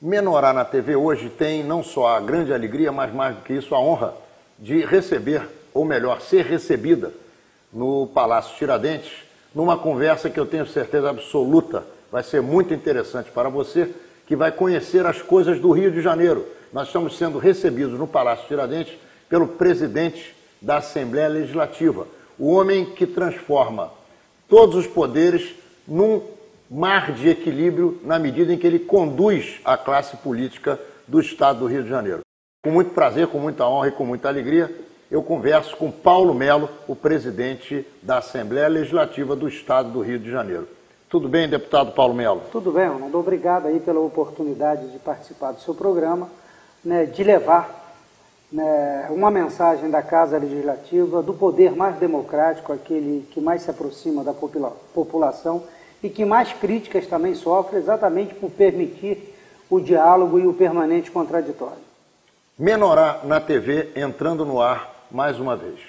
Menorá na TV hoje tem não só a grande alegria, mas mais do que isso, a honra de receber, ou melhor, ser recebida no Palácio Tiradentes, numa conversa que eu tenho certeza absoluta vai ser muito interessante para você, que vai conhecer as coisas do Rio de Janeiro. Nós estamos sendo recebidos no Palácio Tiradentes pelo presidente da Assembleia Legislativa, o homem que transforma todos os poderes num mar de equilíbrio na medida em que ele conduz a classe política do Estado do Rio de Janeiro. Com muito prazer, com muita honra e com muita alegria, eu converso com Paulo Melo, o presidente da Assembleia Legislativa do Estado do Rio de Janeiro. Tudo bem, deputado Paulo Melo? Tudo bem, Ronaldo. Obrigado aí pela oportunidade de participar do seu programa, né, de levar né, uma mensagem da Casa Legislativa, do poder mais democrático, aquele que mais se aproxima da popula população e que mais críticas também sofre exatamente por permitir o diálogo e o permanente contraditório. Menorá na TV entrando no ar mais uma vez.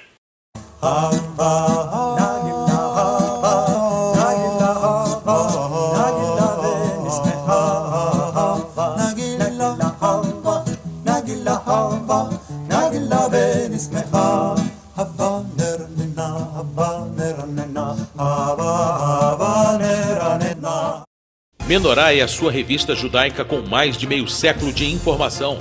Menorá é a sua revista judaica com mais de meio século de informação.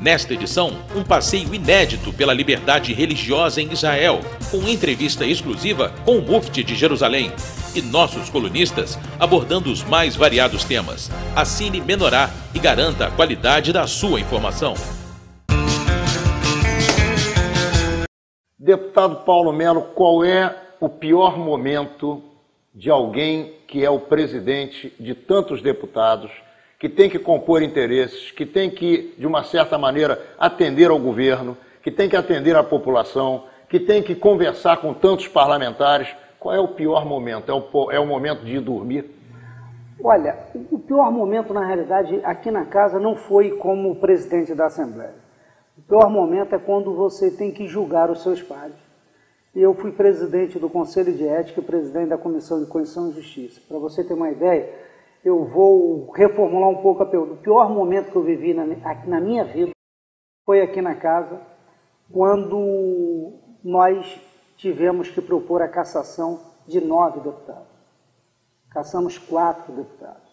Nesta edição, um passeio inédito pela liberdade religiosa em Israel, com entrevista exclusiva com o Mufti de Jerusalém e nossos colunistas abordando os mais variados temas. Assine Menorá e garanta a qualidade da sua informação. Deputado Paulo Melo, qual é o pior momento de alguém que é o presidente de tantos deputados, que tem que compor interesses, que tem que, de uma certa maneira, atender ao governo, que tem que atender à população, que tem que conversar com tantos parlamentares. Qual é o pior momento? É o, é o momento de ir dormir? Olha, o pior momento, na realidade, aqui na casa não foi como presidente da Assembleia. O pior momento é quando você tem que julgar os seus pares e eu fui presidente do Conselho de Ética e presidente da Comissão de Constituição e Justiça. Para você ter uma ideia, eu vou reformular um pouco a pergunta. O pior momento que eu vivi na, na minha vida foi aqui na casa, quando nós tivemos que propor a cassação de nove deputados. Caçamos quatro deputados.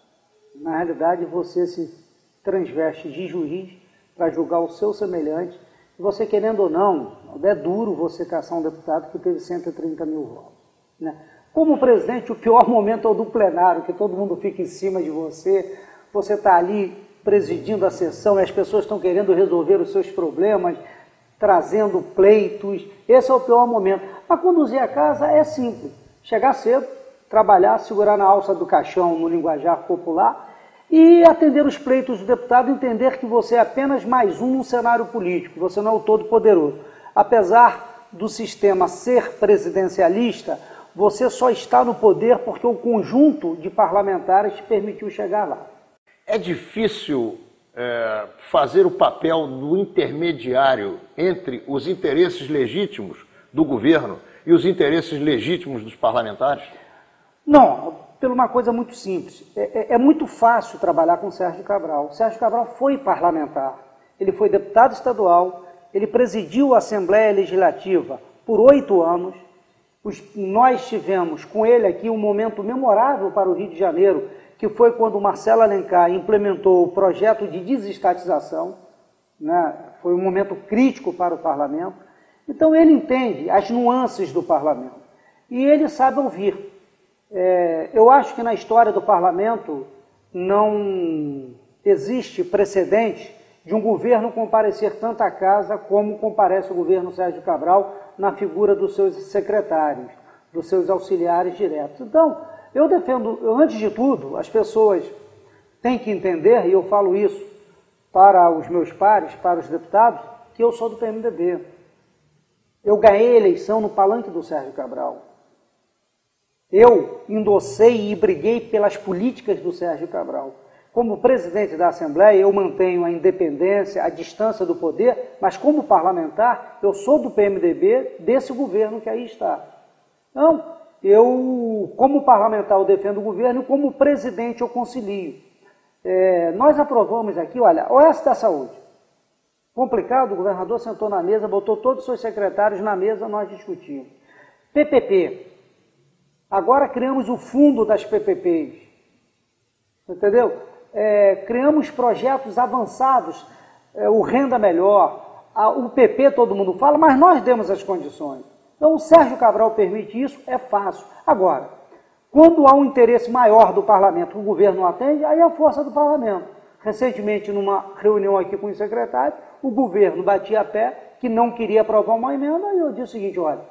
Na realidade, você se transveste de juiz para julgar o seu semelhante você querendo ou não, é duro você caçar um deputado que teve 130 mil votos. Né? Como presidente, o pior momento é o do plenário, que todo mundo fica em cima de você, você está ali presidindo a sessão e as pessoas estão querendo resolver os seus problemas, trazendo pleitos. Esse é o pior momento. Para conduzir a casa é simples: chegar cedo, trabalhar, segurar na alça do caixão no linguajar popular e atender os pleitos do deputado, entender que você é apenas mais um no cenário político, você não é o todo-poderoso. Apesar do sistema ser presidencialista, você só está no poder porque o conjunto de parlamentares te permitiu chegar lá. É difícil é, fazer o papel do intermediário entre os interesses legítimos do governo e os interesses legítimos dos parlamentares? Não, por uma coisa muito simples. É, é, é, muito fácil trabalhar com Sérgio Cabral. Sérgio Cabral foi parlamentar, ele foi deputado estadual, ele presidiu a Assembleia Legislativa por oito anos. Os, nós tivemos com ele aqui um momento memorável para o Rio de Janeiro, que foi quando Marcelo Alencar implementou o projeto de desestatização. Né? Foi um momento crítico para o parlamento. Então ele entende as nuances do parlamento e ele sabe ouvir. É, eu acho que na história do parlamento não existe precedente de um governo comparecer tanto à casa como comparece o governo Sérgio Cabral na figura dos seus secretários, dos seus auxiliares diretos. Então, eu defendo, eu, antes de tudo, as pessoas têm que entender, e eu falo isso para os meus pares, para os deputados, que eu sou do PMDB. Eu ganhei a eleição no palanque do Sérgio Cabral. Eu endossei e briguei pelas políticas do Sérgio Cabral. Como presidente da Assembleia, eu mantenho a independência, a distância do poder, mas como parlamentar, eu sou do PMDB desse governo que aí está. Então, eu, como parlamentar, eu defendo o governo como presidente eu concilio. É, nós aprovamos aqui, olha, OS da Saúde. Complicado, o governador sentou na mesa, botou todos os seus secretários na mesa, nós discutimos. PPP. Agora criamos o fundo das PPPs. Entendeu? É, criamos projetos avançados, é, o Renda Melhor, a, o PP todo mundo fala, mas nós demos as condições. Então o Sérgio Cabral permite isso, é fácil. Agora, quando há um interesse maior do parlamento, o governo não atende, aí é a força do parlamento. Recentemente, numa reunião aqui com o secretário, o governo batia a pé que não queria aprovar uma emenda, e eu disse o seguinte, olha,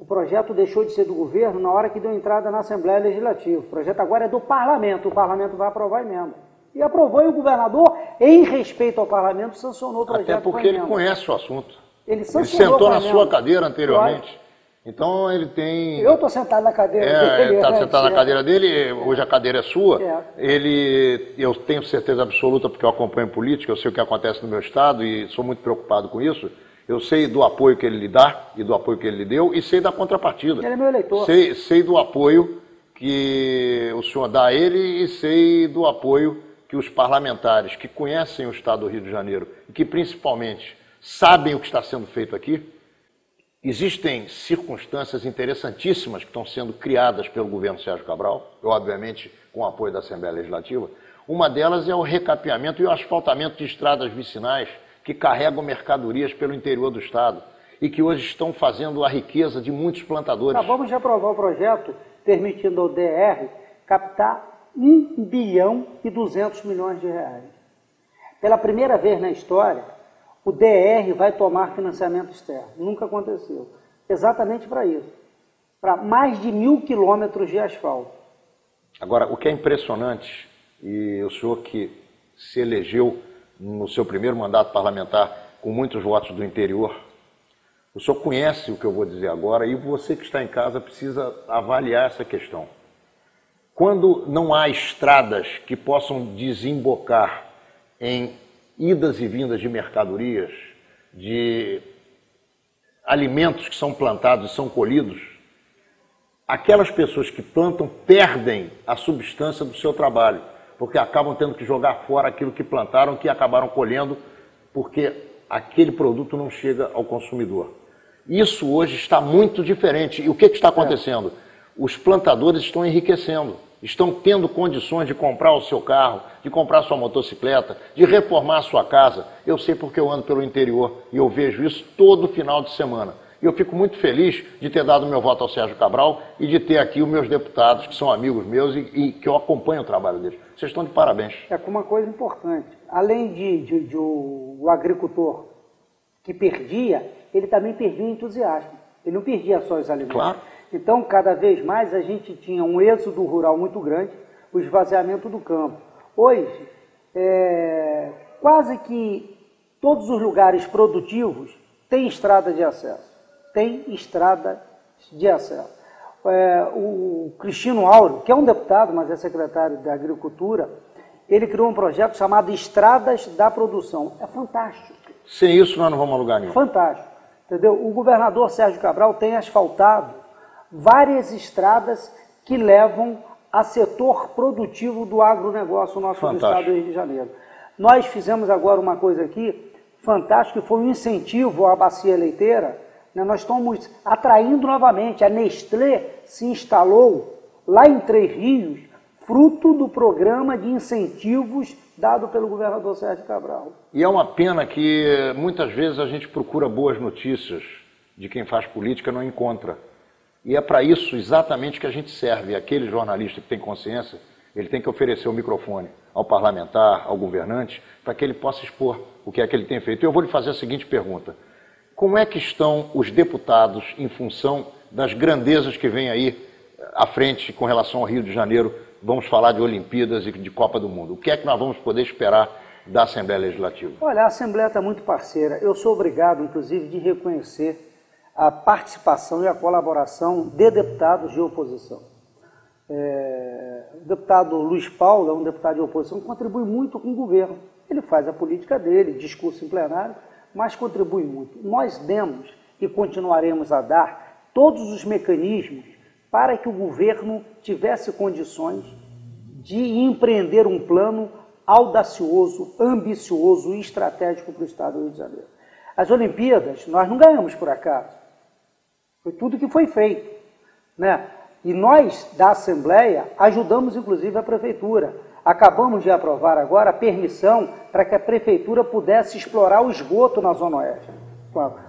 o projeto deixou de ser do governo na hora que deu entrada na Assembleia Legislativa. O projeto agora é do parlamento, o parlamento vai aprovar a emenda. E aprovou, e o governador, em respeito ao parlamento, sancionou o projeto. Até porque ele conhece o assunto. Ele, ele sentou na sua cadeira anteriormente. Então ele tem. Eu estou sentado na cadeira é, dele. Está sentado na cadeira dele, hoje a cadeira é sua. É. Ele, eu tenho certeza absoluta, porque eu acompanho política, eu sei o que acontece no meu estado e sou muito preocupado com isso. Eu sei do apoio que ele lhe dá e do apoio que ele lhe deu e sei da contrapartida. Ele é meu eleitor. Sei, sei do apoio que o senhor dá a ele e sei do apoio que os parlamentares que conhecem o estado do Rio de Janeiro e que principalmente sabem o que está sendo feito aqui, Existem circunstâncias interessantíssimas que estão sendo criadas pelo governo Sérgio Cabral, obviamente com o apoio da Assembleia Legislativa. Uma delas é o recapeamento e o asfaltamento de estradas vicinais que carregam mercadorias pelo interior do Estado e que hoje estão fazendo a riqueza de muitos plantadores. Acabamos de aprovar o projeto permitindo ao DR captar 1 bilhão e 200 milhões de reais. Pela primeira vez na história, o DR vai tomar financiamento externo. Nunca aconteceu. Exatamente para isso. Para mais de mil quilômetros de asfalto. Agora, o que é impressionante, e o senhor que se elegeu no seu primeiro mandato parlamentar com muitos votos do interior, o senhor conhece o que eu vou dizer agora e você que está em casa precisa avaliar essa questão. Quando não há estradas que possam desembocar em idas e vindas de mercadorias, de alimentos que são plantados e são colhidos, aquelas pessoas que plantam perdem a substância do seu trabalho, porque acabam tendo que jogar fora aquilo que plantaram, que acabaram colhendo, porque aquele produto não chega ao consumidor. Isso hoje está muito diferente. E o que, que está acontecendo? É. Os plantadores estão enriquecendo estão tendo condições de comprar o seu carro, de comprar sua motocicleta, de reformar a sua casa. Eu sei porque eu ando pelo interior e eu vejo isso todo final de semana. E eu fico muito feliz de ter dado meu voto ao Sérgio Cabral e de ter aqui os meus deputados, que são amigos meus e, e que eu acompanho o trabalho deles. Vocês estão de parabéns. É com uma coisa importante. Além de, de, de o, o agricultor que perdia, ele também perdia o entusiasmo. Ele não perdia só os alimentos. Claro. Então, cada vez mais a gente tinha um êxodo rural muito grande, o esvaziamento do campo. Hoje, é, quase que todos os lugares produtivos têm estrada de acesso. Tem estrada de acesso. É, o Cristino Auro, que é um deputado, mas é secretário da Agricultura, ele criou um projeto chamado Estradas da Produção. É fantástico. Sem isso, nós não vamos a lugar nenhum. Fantástico. Entendeu? O governador Sérgio Cabral tem asfaltado várias estradas que levam a setor produtivo do agronegócio nosso Fantástico. do estado do Rio de Janeiro. Nós fizemos agora uma coisa aqui fantástica, que foi um incentivo à bacia leiteira. Né? Nós estamos atraindo novamente. A Nestlé se instalou lá em Três Rios, fruto do programa de incentivos dado pelo governador Sérgio Cabral. E é uma pena que muitas vezes a gente procura boas notícias de quem faz política não encontra. E é para isso exatamente que a gente serve. Aquele jornalista que tem consciência, ele tem que oferecer o microfone ao parlamentar, ao governante, para que ele possa expor o que é que ele tem feito. Eu vou lhe fazer a seguinte pergunta: Como é que estão os deputados em função das grandezas que vêm aí à frente com relação ao Rio de Janeiro? Vamos falar de Olimpíadas e de Copa do Mundo. O que é que nós vamos poder esperar da Assembleia Legislativa? Olha, a Assembleia está muito parceira. Eu sou obrigado, inclusive, de reconhecer a participação e a colaboração de deputados de oposição. É, o deputado Luiz Paulo é um deputado de oposição que contribui muito com o governo. Ele faz a política dele, discurso em plenário, mas contribui muito. Nós demos e continuaremos a dar todos os mecanismos para que o governo tivesse condições de empreender um plano audacioso, ambicioso e estratégico para o Estado do Rio de Janeiro. As Olimpíadas, nós não ganhamos por acaso. Foi tudo que foi feito. Né? E nós, da Assembleia, ajudamos inclusive a Prefeitura. Acabamos de aprovar agora a permissão para que a Prefeitura pudesse explorar o esgoto na Zona Oeste.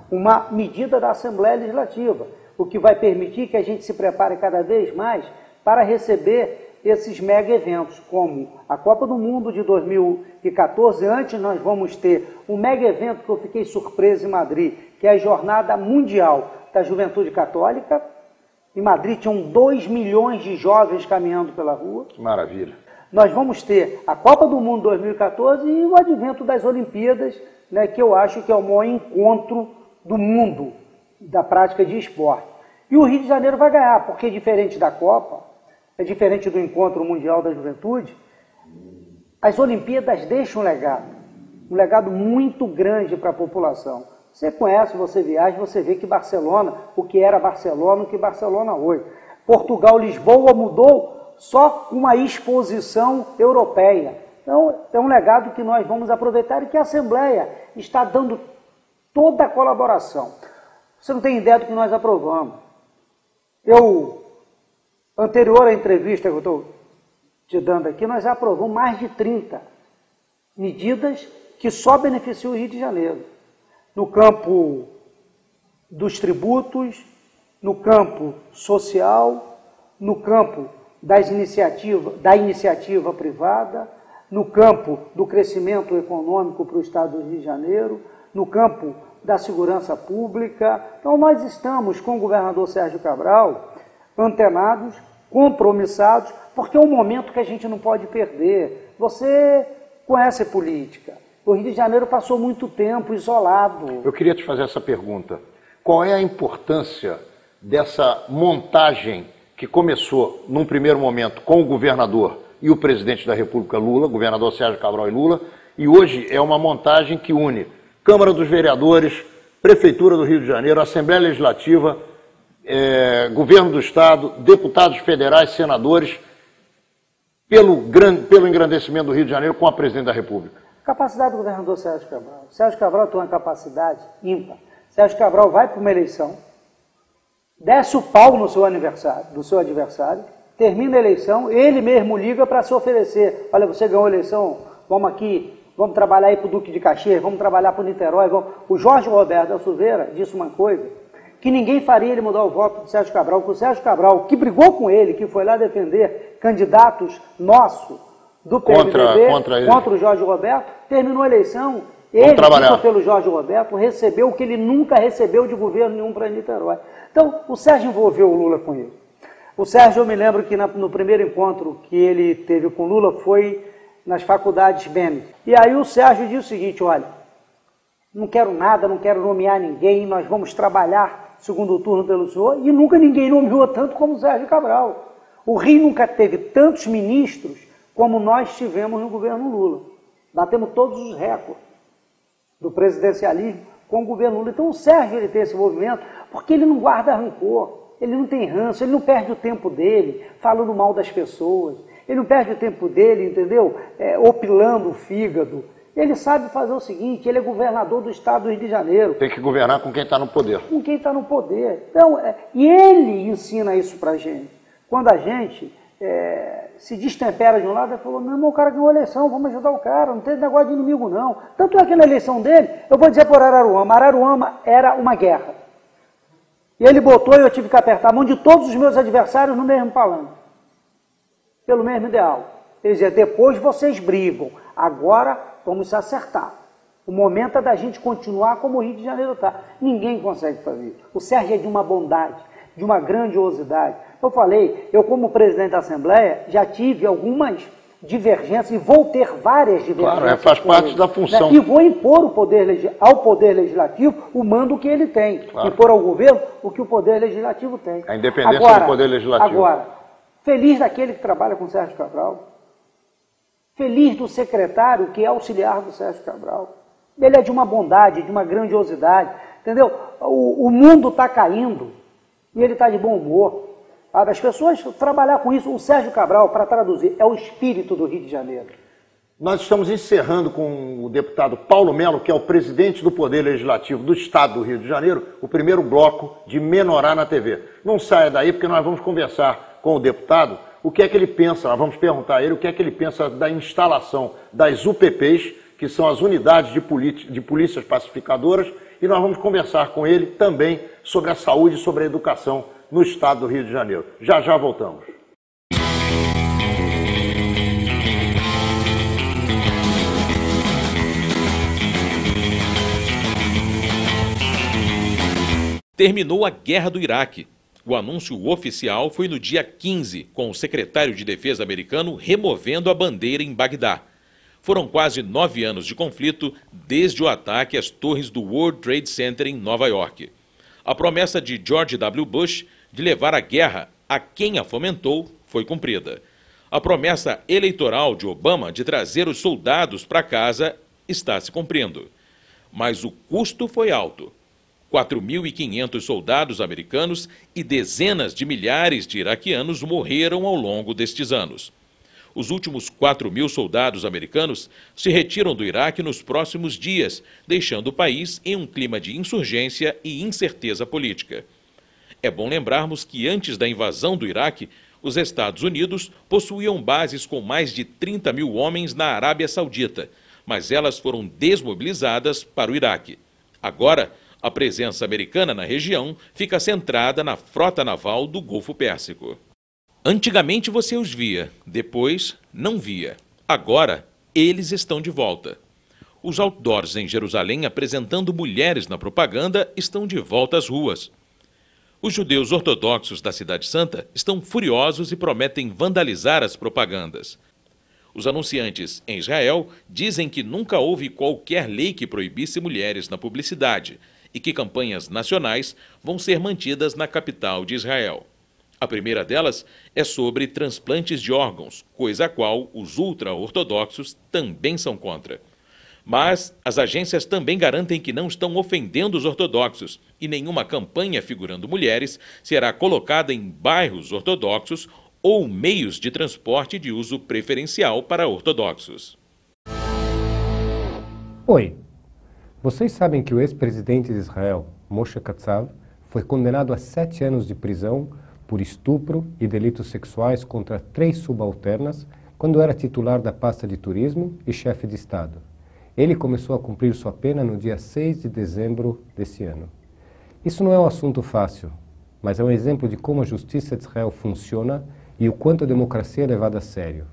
Uma medida da Assembleia Legislativa, o que vai permitir que a gente se prepare cada vez mais para receber esses mega eventos, como a Copa do Mundo de 2014. Antes, nós vamos ter um mega evento que eu fiquei surpreso em Madrid, que é a Jornada Mundial da Juventude Católica. Em Madrid tinham 2 milhões de jovens caminhando pela rua. Maravilha. Nós vamos ter a Copa do Mundo 2014 e o advento das Olimpíadas, né, que eu acho que é o maior encontro do mundo da prática de esporte. E o Rio de Janeiro vai ganhar, porque diferente da Copa, é diferente do Encontro Mundial da Juventude, as Olimpíadas deixam um legado, um legado muito grande para a população. Você conhece, você viaja, você vê que Barcelona, o que era Barcelona, o que Barcelona hoje. Portugal, Lisboa mudou só uma exposição europeia. Então, é um legado que nós vamos aproveitar e que a Assembleia está dando toda a colaboração. Você não tem ideia do que nós aprovamos. Eu Anterior à entrevista que eu estou te dando aqui, nós aprovamos mais de 30 medidas que só beneficiam o Rio de Janeiro. No campo dos tributos, no campo social, no campo das iniciativa, da iniciativa privada, no campo do crescimento econômico para o Estado do Rio de Janeiro, no campo da segurança pública. Então, nós estamos com o governador Sérgio Cabral antenados compromissados, porque é um momento que a gente não pode perder. Você conhece política. O Rio de Janeiro passou muito tempo isolado. Eu queria te fazer essa pergunta. Qual é a importância dessa montagem que começou, num primeiro momento, com o governador e o presidente da República Lula, governador Sérgio Cabral e Lula, e hoje é uma montagem que une Câmara dos Vereadores, Prefeitura do Rio de Janeiro, Assembleia Legislativa, é, governo do Estado, deputados federais, senadores, pelo, pelo engrandecimento do Rio de Janeiro com a presidente da República? Capacidade do governador Sérgio Cabral. Sérgio Cabral tem uma capacidade ímpar. Sérgio Cabral vai para uma eleição, desce o pau no seu aniversário, do seu adversário, termina a eleição, ele mesmo liga para se oferecer. Olha, você ganhou a eleição, vamos aqui, vamos trabalhar aí para o Duque de Caxias, vamos trabalhar para o Niterói. Vamos... O Jorge Roberto da Silveira disse uma coisa que ninguém faria ele mudar o voto do Sérgio Cabral, que o Sérgio Cabral, que brigou com ele, que foi lá defender candidatos nossos do PMDB contra, contra, contra o Jorge Roberto, terminou a eleição, ele pelo Jorge Roberto, recebeu o que ele nunca recebeu de governo nenhum para Niterói. Então, o Sérgio envolveu o Lula com ele. O Sérgio, eu me lembro que na, no primeiro encontro que ele teve com o Lula foi nas faculdades BEM. E aí o Sérgio disse o seguinte, olha, não quero nada, não quero nomear ninguém, nós vamos trabalhar segundo turno pelo senhor, e nunca ninguém nomeou tanto como Sérgio Cabral. O Rio nunca teve tantos ministros como nós tivemos no governo Lula. Batemos todos os recordes do presidencialismo com o governo Lula. Então o Sérgio ele tem esse movimento porque ele não guarda rancor, ele não tem ranço, ele não perde o tempo dele falando mal das pessoas, ele não perde o tempo dele, entendeu? É, opilando o fígado, ele sabe fazer o seguinte: ele é governador do estado do Rio de Janeiro. Tem que governar com quem está no poder. Com quem está no poder. Então, é, e ele ensina isso para a gente. Quando a gente é, se destempera de um lado, ele falou: meu irmão, o cara ganhou a eleição, vamos ajudar o cara, não tem negócio de inimigo não. Tanto é que na eleição dele, eu vou dizer por Araruama: Araruama era uma guerra. E ele botou e eu tive que apertar a mão de todos os meus adversários no mesmo palanque, pelo mesmo ideal. Ele dizia: depois vocês brigam, agora vamos se acertar. O momento é da gente continuar como o Rio de Janeiro está. Ninguém consegue fazer. O Sérgio é de uma bondade, de uma grandiosidade. Eu falei, eu como presidente da Assembleia já tive algumas divergências e vou ter várias divergências. Claro, é, faz parte ele, da função. Né? E vou impor o poder, ao Poder Legislativo o mando que ele tem. Claro. Impor ao governo o que o Poder Legislativo tem. A independência agora, do Poder Legislativo. Agora, feliz daquele que trabalha com Sérgio Cabral, Feliz do secretário que é auxiliar do Sérgio Cabral. Ele é de uma bondade, de uma grandiosidade, entendeu? O, o mundo está caindo e ele está de bom humor. As pessoas trabalhar com isso, o Sérgio Cabral, para traduzir, é o espírito do Rio de Janeiro. Nós estamos encerrando com o deputado Paulo Melo, que é o presidente do Poder Legislativo do Estado do Rio de Janeiro, o primeiro bloco de Menorá na TV. Não saia daí, porque nós vamos conversar com o deputado o que é que ele pensa, nós vamos perguntar a ele o que é que ele pensa da instalação das UPPs, que são as unidades de, de polícias pacificadoras, e nós vamos conversar com ele também sobre a saúde e sobre a educação no Estado do Rio de Janeiro. Já já voltamos. terminou a Guerra do Iraque. O anúncio oficial foi no dia 15, com o secretário de Defesa americano removendo a bandeira em Bagdá. Foram quase nove anos de conflito desde o ataque às torres do World Trade Center em Nova York. A promessa de George W. Bush de levar a guerra a quem a fomentou foi cumprida. A promessa eleitoral de Obama de trazer os soldados para casa está se cumprindo. Mas o custo foi alto. 4.500 soldados americanos e dezenas de milhares de iraquianos morreram ao longo destes anos. Os últimos 4 mil soldados americanos se retiram do Iraque nos próximos dias, deixando o país em um clima de insurgência e incerteza política. É bom lembrarmos que antes da invasão do Iraque, os Estados Unidos possuíam bases com mais de 30 mil homens na Arábia Saudita, mas elas foram desmobilizadas para o Iraque. Agora, a presença americana na região fica centrada na frota naval do Golfo Pérsico. Antigamente você os via, depois não via. Agora eles estão de volta. Os outdoors em Jerusalém apresentando mulheres na propaganda estão de volta às ruas. Os judeus ortodoxos da Cidade Santa estão furiosos e prometem vandalizar as propagandas. Os anunciantes em Israel dizem que nunca houve qualquer lei que proibisse mulheres na publicidade e que campanhas nacionais vão ser mantidas na capital de Israel. A primeira delas é sobre transplantes de órgãos, coisa a qual os ultra-ortodoxos também são contra. Mas as agências também garantem que não estão ofendendo os ortodoxos e nenhuma campanha figurando mulheres será colocada em bairros ortodoxos ou meios de transporte de uso preferencial para ortodoxos. Oi, vocês sabem que o ex-presidente de Israel, Moshe Katsav, foi condenado a sete anos de prisão por estupro e delitos sexuais contra três subalternas quando era titular da pasta de turismo e chefe de Estado. Ele começou a cumprir sua pena no dia 6 de dezembro desse ano. Isso não é um assunto fácil, mas é um exemplo de como a justiça de Israel funciona e o quanto a democracia é levada a sério.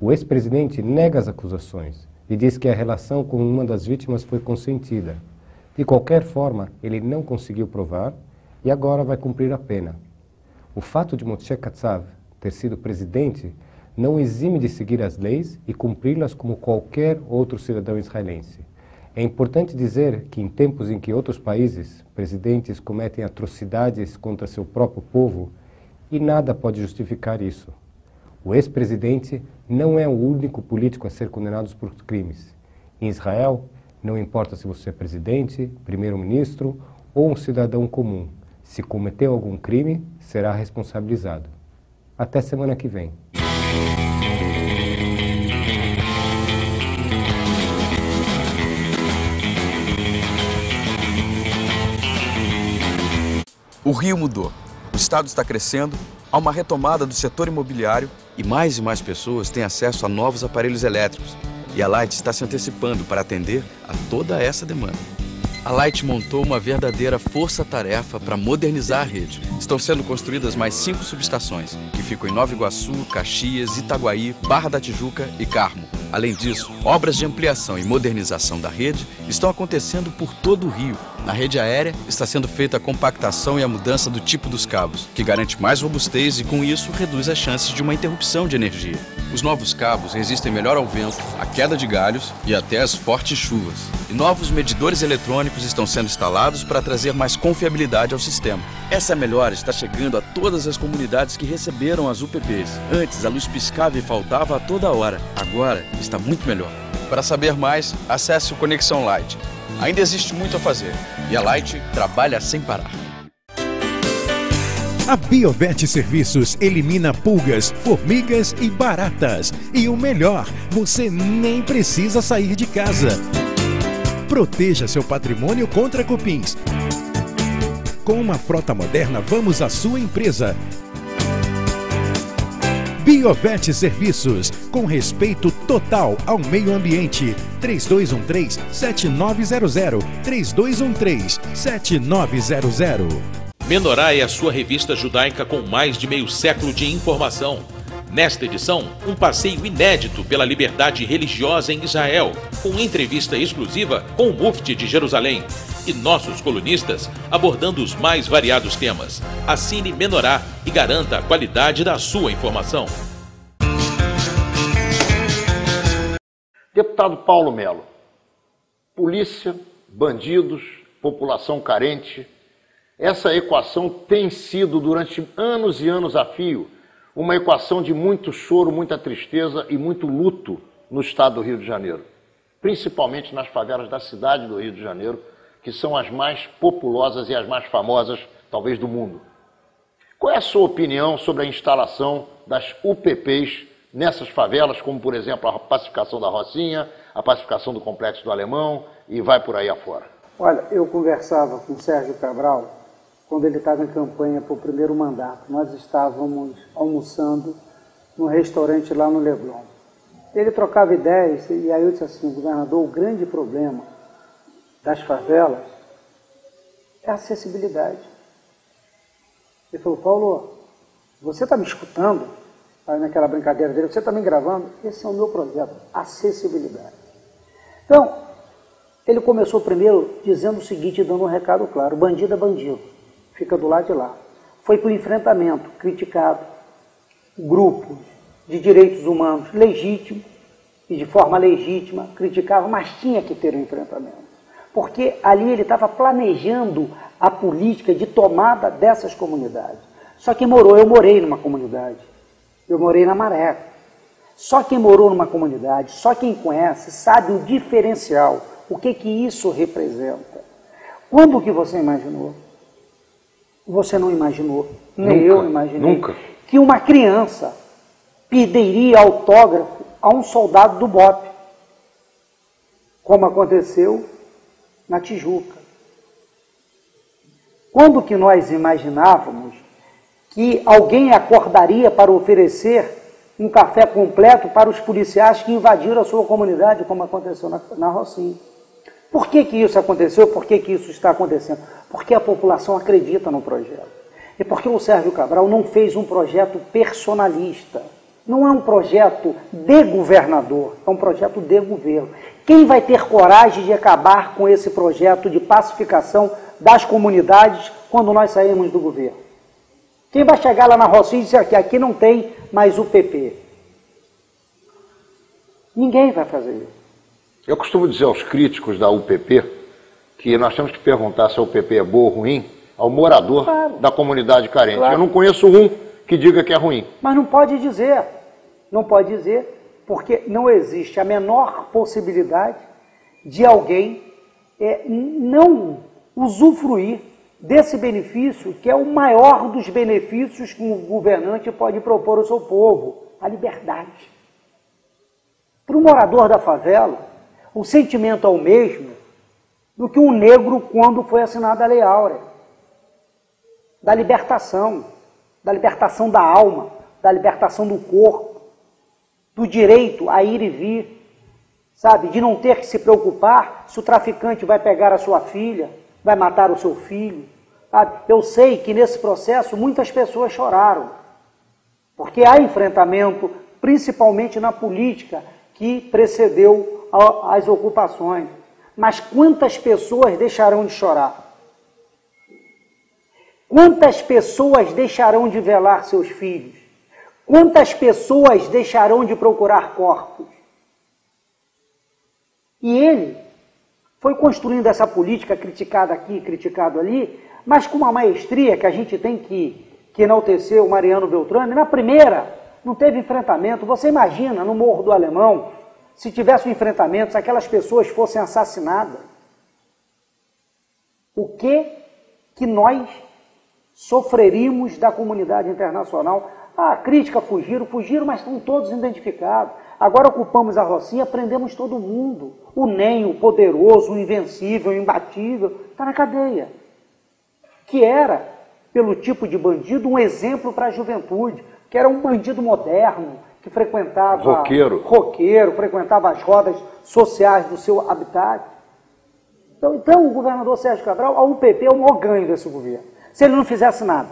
O ex-presidente nega as acusações e diz que a relação com uma das vítimas foi consentida. De qualquer forma, ele não conseguiu provar e agora vai cumprir a pena. O fato de Moshe Katsav ter sido presidente não exime de seguir as leis e cumpri-las como qualquer outro cidadão israelense. É importante dizer que em tempos em que outros países, presidentes cometem atrocidades contra seu próprio povo, e nada pode justificar isso. O ex-presidente não é o único político a ser condenado por crimes. Em Israel, não importa se você é presidente, primeiro-ministro ou um cidadão comum, se cometeu algum crime, será responsabilizado. Até semana que vem. O Rio mudou. O estado está crescendo, há uma retomada do setor imobiliário e mais e mais pessoas têm acesso a novos aparelhos elétricos. E a Light está se antecipando para atender a toda essa demanda. A Light montou uma verdadeira força-tarefa para modernizar a rede. Estão sendo construídas mais cinco subestações, que ficam em Nova Iguaçu, Caxias, Itaguaí, Barra da Tijuca e Carmo. Além disso, obras de ampliação e modernização da rede estão acontecendo por todo o Rio. Na rede aérea, está sendo feita a compactação e a mudança do tipo dos cabos, que garante mais robustez e, com isso, reduz as chances de uma interrupção de energia. Os novos cabos resistem melhor ao vento, à queda de galhos e até às fortes chuvas. E novos medidores eletrônicos estão sendo instalados para trazer mais confiabilidade ao sistema. Essa melhora está chegando a todas as comunidades que receberam as UPPs. Antes, a luz piscava e faltava a toda hora. Agora, está muito melhor. Para saber mais, acesse o Conexão Light. Ainda existe muito a fazer e a Light trabalha sem parar. A Biovet Serviços elimina pulgas, formigas e baratas. E o melhor, você nem precisa sair de casa. Proteja seu patrimônio contra cupins. Com uma frota moderna, vamos à sua empresa. Biovet Serviços, com respeito total ao meio ambiente. 3213-7900. 3213-7900. Menorá é a sua revista judaica com mais de meio século de informação. Nesta edição, um passeio inédito pela liberdade religiosa em Israel, com entrevista exclusiva com o Mufti de Jerusalém e nossos colunistas abordando os mais variados temas. Assine Menorá e garanta a qualidade da sua informação. Deputado Paulo Melo, polícia, bandidos, população carente essa equação tem sido, durante anos e anos a fio, uma equação de muito choro, muita tristeza e muito luto no estado do Rio de Janeiro, principalmente nas favelas da cidade do Rio de Janeiro, que são as mais populosas e as mais famosas, talvez, do mundo. Qual é a sua opinião sobre a instalação das UPPs nessas favelas, como, por exemplo, a pacificação da Rocinha, a pacificação do Complexo do Alemão e vai por aí afora? Olha, eu conversava com o Sérgio Cabral quando ele estava em campanha para o primeiro mandato. Nós estávamos almoçando no restaurante lá no Leblon. Ele trocava ideias e aí eu disse assim, governador, o grande problema das favelas é a acessibilidade. Ele falou, Paulo, você está me escutando? Aí naquela brincadeira dele, você está me gravando? Esse é o meu projeto, acessibilidade. Então, ele começou primeiro dizendo o seguinte, dando um recado claro, bandido é bandido fica do lado de lá. Foi para o enfrentamento, criticado. Grupos de direitos humanos legítimos e de forma legítima criticavam, mas tinha que ter um enfrentamento. Porque ali ele estava planejando a política de tomada dessas comunidades. Só quem morou, eu morei numa comunidade. Eu morei na Maré. Só quem morou numa comunidade, só quem conhece, sabe o diferencial, o que que isso representa. Quando que você imaginou você não imaginou, nem eu imaginei, nunca. que uma criança pediria autógrafo a um soldado do BOP, como aconteceu na Tijuca. Quando que nós imaginávamos que alguém acordaria para oferecer um café completo para os policiais que invadiram a sua comunidade, como aconteceu na, na Rocinha? Por que, que isso aconteceu? Por que, que isso está acontecendo? Porque a população acredita no projeto. E porque o Sérgio Cabral não fez um projeto personalista. Não é um projeto de governador, é um projeto de governo. Quem vai ter coragem de acabar com esse projeto de pacificação das comunidades quando nós sairmos do governo? Quem vai chegar lá na Rocinha e dizer que aqui não tem mais o PP? Ninguém vai fazer isso. Eu costumo dizer aos críticos da UPP que nós temos que perguntar se a UPP é boa ou ruim ao morador claro. da comunidade carente. Claro. Eu não conheço um que diga que é ruim. Mas não pode dizer. Não pode dizer, porque não existe a menor possibilidade de alguém é, não usufruir desse benefício, que é o maior dos benefícios que um governante pode propor ao seu povo, a liberdade. Para o morador da favela, o sentimento é o mesmo do que um negro quando foi assinada a Lei Áurea. Da libertação, da libertação da alma, da libertação do corpo, do direito a ir e vir, sabe? De não ter que se preocupar se o traficante vai pegar a sua filha, vai matar o seu filho. Sabe? Eu sei que nesse processo muitas pessoas choraram, porque há enfrentamento, principalmente na política que precedeu as ocupações. Mas quantas pessoas deixarão de chorar? Quantas pessoas deixarão de velar seus filhos? Quantas pessoas deixarão de procurar corpos? E ele foi construindo essa política criticada aqui, criticado ali, mas com uma maestria que a gente tem que, que enaltecer o Mariano Beltrame. Na primeira, não teve enfrentamento. Você imagina, no Morro do Alemão, se tivesse um enfrentamento, se aquelas pessoas fossem assassinadas, o que que nós Sofreríamos da comunidade internacional. Ah, a crítica fugiram, fugiram, mas estão todos identificados. Agora ocupamos a Rocinha, prendemos todo mundo. O NEM, o poderoso, o invencível, o imbatível, está na cadeia. Que era, pelo tipo de bandido, um exemplo para a juventude, que era um bandido moderno, que frequentava. Roqueiro. Roqueiro, frequentava as rodas sociais do seu habitat. Então, então, o governador Sérgio Cabral, a UPP é o maior ganho desse governo. Se ele não fizesse nada,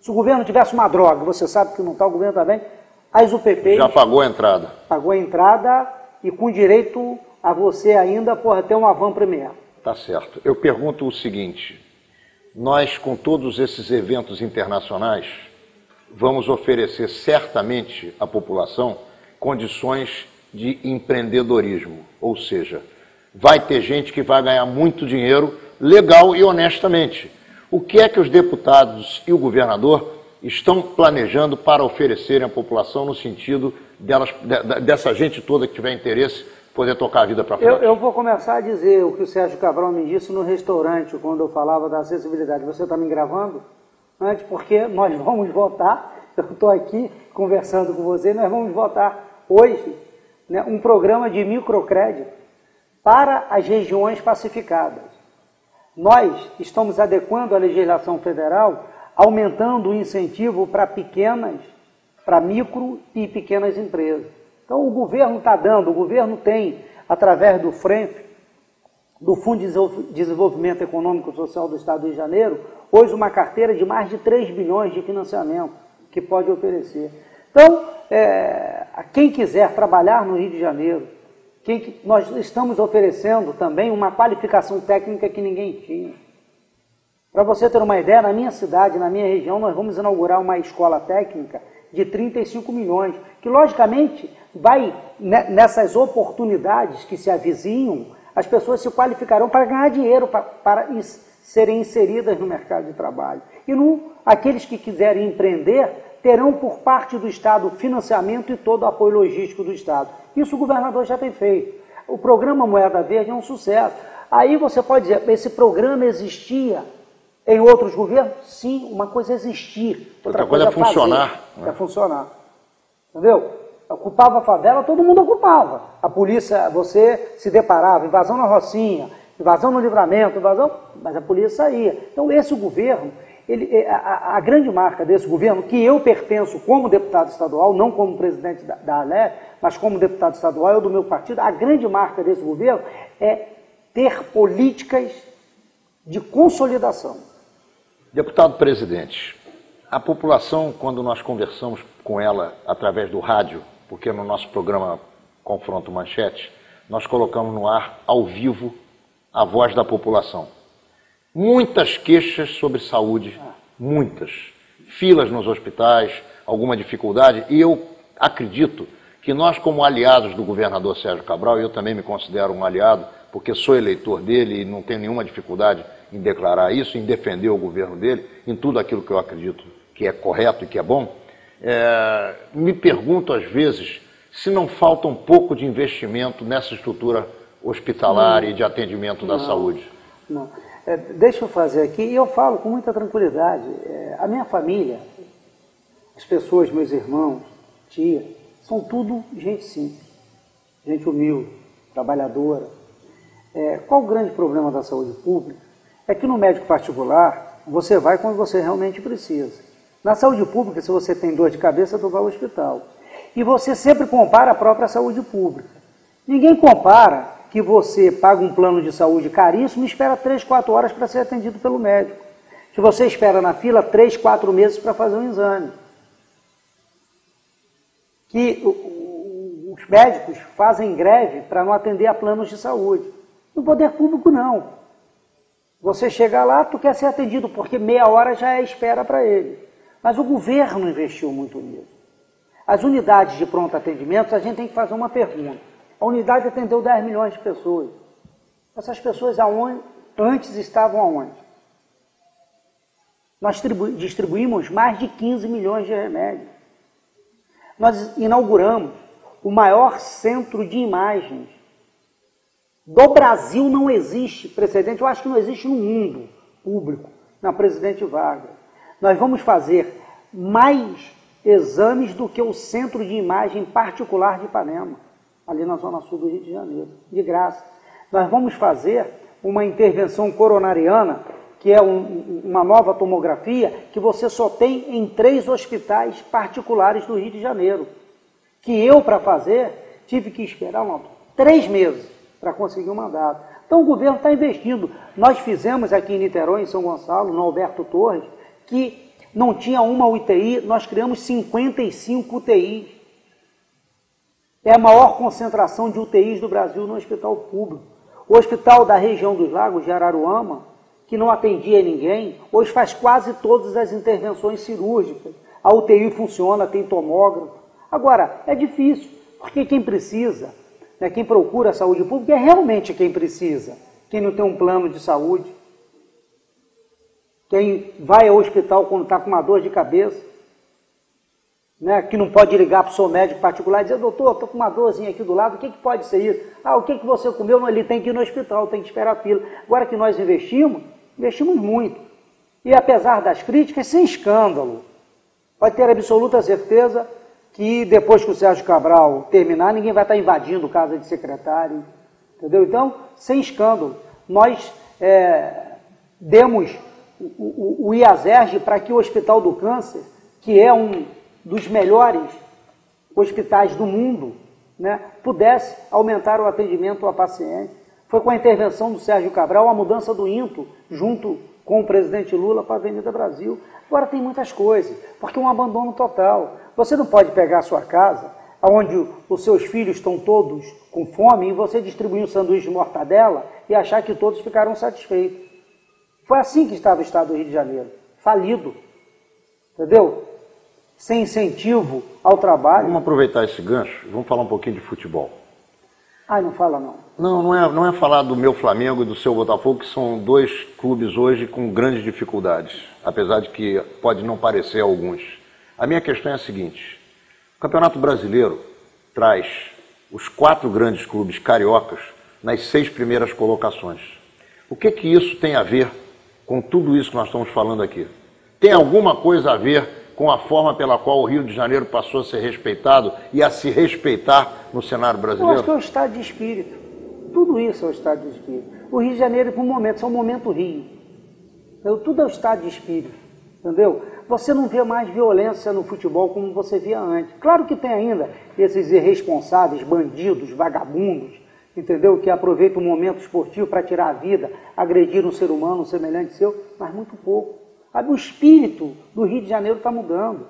se o governo tivesse uma droga, você sabe que não está, o governo também, as UPPs... Já pagou a entrada. Pagou a entrada e com direito a você ainda, porra, ter uma van premier. Tá certo. Eu pergunto o seguinte, nós com todos esses eventos internacionais, vamos oferecer certamente à população condições de empreendedorismo, ou seja, vai ter gente que vai ganhar muito dinheiro legal e honestamente. O que é que os deputados e o governador estão planejando para oferecerem à população no sentido delas, dessa gente toda que tiver interesse poder tocar a vida para frente? Eu, eu, vou começar a dizer o que o Sérgio Cabral me disse no restaurante quando eu falava da acessibilidade. Você está me gravando? Antes, porque nós vamos votar. Eu estou aqui conversando com você. Nós vamos votar hoje né, um programa de microcrédito para as regiões pacificadas. Nós estamos adequando a legislação federal, aumentando o incentivo para pequenas, para micro e pequenas empresas. Então o governo está dando, o governo tem, através do FRENF, do Fundo de Desenvolvimento Econômico e Social do Estado do Rio de Janeiro, hoje uma carteira de mais de 3 bilhões de financiamento que pode oferecer. Então, é, quem quiser trabalhar no Rio de Janeiro, que nós estamos oferecendo também uma qualificação técnica que ninguém tinha. Para você ter uma ideia, na minha cidade, na minha região, nós vamos inaugurar uma escola técnica de 35 milhons, que logicamente vai nessas oportunidades que se avizinham, as pessoas se qualificarão para ganhar dinheiro, para, para serem inseridas no mercado de trabalho. E no, aqueles que quiserem empreender terão por parte do Estado financiamento e todo o apoio logístico do Estado. Isso o governador já tem feito. O programa Moeda Verde é um sucesso. Aí você pode dizer, esse programa existia em outros governos? Sim, uma coisa é existir. Outra, outra coisa, é funcionar. Né? É funcionar. Entendeu? Ocupava a favela, todo mundo ocupava. A polícia, você se deparava, invasão na Rocinha, invasão no livramento, invasão, mas a polícia saía. Então esse governo, ele, é, a, a, grande marca desse governo, que eu pertenço como deputado estadual, não como presidente da, da ALE, mas como deputado estadual, eu do meu partido, a grande marca desse governo é ter políticas de consolidação. Deputado presidente, a população, quando nós conversamos com ela através do rádio, porque no nosso programa Confronto Manchete, nós colocamos no ar, ao vivo, a voz da população. Muitas queixas sobre saúde, muitas. Filas nos hospitais, alguma dificuldade, e eu acredito que nós, como aliados do governador Sérgio Cabral, e eu também me considero um aliado, porque sou eleitor dele e não tenho nenhuma dificuldade em declarar isso, em defender o governo dele, em tudo aquilo que eu acredito que é correto e que é bom, é, me pergunto às vezes se não falta um pouco de investimento nessa estrutura hospitalar não, e de atendimento da não, saúde. Não. É, deixa eu fazer aqui, e eu falo com muita tranquilidade. É, a minha família, as pessoas, meus irmãos, tia, são tudo gente simples, gente humilde, trabalhadora. É, qual o grande problema da saúde pública? É que no médico particular, você vai quando você realmente precisa. Na saúde pública, se você tem dor de cabeça, tu vai ao hospital. E você sempre compara a própria saúde pública. Ninguém compara que você paga um plano de saúde caríssimo e espera 3, 4 horas para ser atendido pelo médico. Que você espera na fila 3, 4 meses para fazer um exame. Que os médicos fazem greve para não atender a planos de saúde. No poder público, não. Você chega lá, tu quer ser atendido, porque meia hora já é espera para ele. Mas o governo investiu muito nisso. As unidades de pronto atendimento, a gente tem que fazer uma pergunta. A unidade atendeu 10 milhões de pessoas. Essas pessoas aonde, antes estavam aonde? Nós distribuímos mais de 15 milhões de remédios. Nós inauguramos o maior centro de imagens. Do Brasil não existe precedente, eu acho que não existe no mundo público, na Presidente Vargas. Nós vamos fazer mais exames do que o Centro de Imagem Particular de Ipanema, ali na Zona Sul do Rio de Janeiro, de graça. Nós vamos fazer uma intervenção coronariana, que é um, uma nova tomografia, que você só tem em três hospitais particulares do Rio de Janeiro. Que eu, para fazer, tive que esperar três meses para conseguir o um mandato. Então o governo está investindo. Nós fizemos aqui em Niterói, em São Gonçalo, no Alberto Torres, que não tinha uma UTI, nós criamos 55 UTIs. É a maior concentração de UTIs do Brasil no hospital público. O hospital da região dos lagos de Araruama, que não atendia ninguém, hoje faz quase todas as intervenções cirúrgicas. A UTI funciona, tem tomógrafo. Agora, é difícil, porque quem precisa, né, quem procura a saúde pública é realmente quem precisa. Quem não tem um plano de saúde, quem vai ao hospital quando está com uma dor de cabeça, né, que não pode ligar para o seu médico particular e dizer, doutor, estou com uma dorzinha aqui do lado, o que, que pode ser isso? Ah, o que, que você comeu? Ele tem que ir no hospital, tem que esperar a fila. Agora que nós investimos, investimos muito. E apesar das críticas, sem escândalo. Pode ter absoluta certeza que depois que o Sérgio Cabral terminar, ninguém vai estar invadindo casa de secretário. Entendeu? Então, sem escândalo. Nós é, demos o, o, o IASERG para que o Hospital do Câncer, que é um dos melhores hospitais do mundo, né, pudesse aumentar o atendimento a paciente. Foi com a intervenção do Sérgio Cabral a mudança do INTO, junto com o presidente Lula, para a Avenida Brasil. Agora tem muitas coisas, porque é um abandono total. Você não pode pegar a sua casa, onde os seus filhos estão todos com fome, e você distribuir um sanduíche de mortadela e achar que todos ficaram satisfeitos. Foi assim que estava o Estado do Rio de Janeiro, falido. Entendeu? Sem incentivo ao trabalho. Vamos aproveitar esse gancho vamos falar um pouquinho de futebol. Ai, não fala não. Não, não é, não é falar do meu Flamengo e do seu Botafogo, que são dois clubes hoje com grandes dificuldades, apesar de que pode não parecer a alguns. A minha questão é a seguinte: o Campeonato Brasileiro traz os quatro grandes clubes cariocas nas seis primeiras colocações. O que que isso tem a ver com tudo isso que nós estamos falando aqui? Tem alguma coisa a ver com a forma pela qual o Rio de Janeiro passou a ser respeitado e a se respeitar no cenário brasileiro? Eu acho que é o estado de espírito. Tudo isso é o estado de espírito. O Rio de Janeiro, por um momento, é um momento Rio. Tudo é o estado de espírito. Entendeu? Você não vê mais violência no futebol como você via antes. Claro que tem ainda esses irresponsáveis, bandidos, vagabundos, entendeu? Que aproveitam o momento esportivo para tirar a vida, agredir um ser humano, um semelhante seu, mas muito pouco. O espírito do Rio de Janeiro está mudando.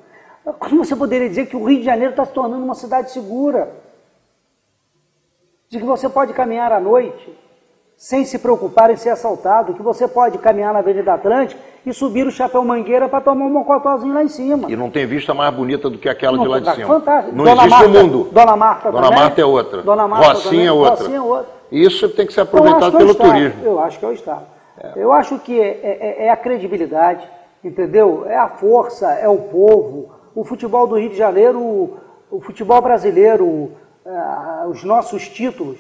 Como você poderia dizer que o Rio de Janeiro está se tornando uma cidade segura? De que você pode caminhar à noite sem se preocupar em ser assaltado, que você pode caminhar na Avenida Atlântica e subir o chapéu mangueira para tomar um mocotózinho lá em cima. E não tem vista mais bonita do que aquela não, de lá de cima. Fantástico. Não Dona existe Marta, no mundo. Dona Marta Dona também. Marta é outra. Dona Marta Rocinha também. é outra. Rocinha é outra. Isso tem que ser aproveitado que pelo é turismo. Eu acho que é o Estado. É. Eu acho que é, é, é, a credibilidade, entendeu? É a força, é o povo. O futebol do Rio de Janeiro, o, futebol brasileiro, é, os nossos títulos,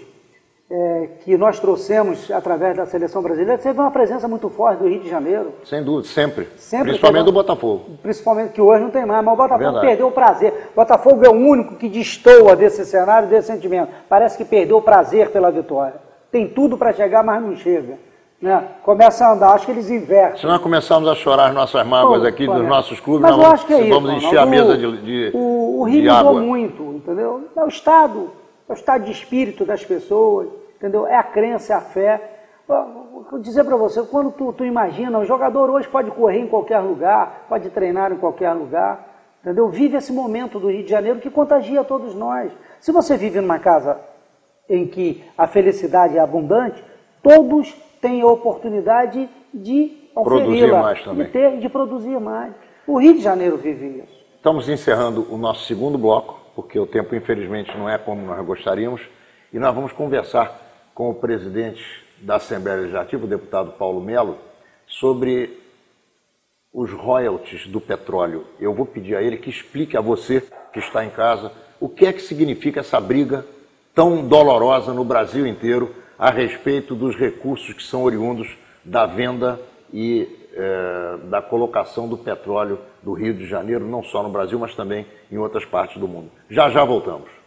é, que nós trouxemos através da seleção brasileira, teve uma presença muito forte do Rio de Janeiro. Sem dúvida, sempre. sempre principalmente do Botafogo. Principalmente que hoje não tem mais, mas o Botafogo Verdade. perdeu o prazer. O Botafogo é o único que destoa desse cenário, desse sentimento. Parece que perdeu o prazer pela vitória. Tem tudo para chegar, mas não chega. Né? Começa a andar, acho que eles invertem. Se nós começarmos a chorar as nossas mágoas aqui dos nossos clubes, mas nós vamos, é isso, vamos encher a mesa de, de O, o Rio de mudou água. muito, entendeu? É o Estado, é o estado de espírito das pessoas entendeu? É a crença, é a fé. Vou dizer para você, quando tu, tu imagina, o jogador hoje pode correr em qualquer lugar, pode treinar em qualquer lugar, entendeu? Vive esse momento do Rio de Janeiro que contagia todos nós. Se você vive numa casa em que a felicidade é abundante, todos têm a oportunidade de produzir mais também. De ter, de produzir mais. O Rio de Janeiro vive isso. Estamos encerrando o nosso segundo bloco, porque o tempo infelizmente não é como nós gostaríamos, e nós vamos conversar com o presidente da Assembleia Legislativa, o deputado Paulo Melo, sobre os royalties do petróleo. Eu vou pedir a ele que explique a você que está em casa o que é que significa essa briga tão dolorosa no Brasil inteiro a respeito dos recursos que são oriundos da venda e é, da colocação do petróleo do Rio de Janeiro, não só no Brasil, mas também em outras partes do mundo. Já já voltamos.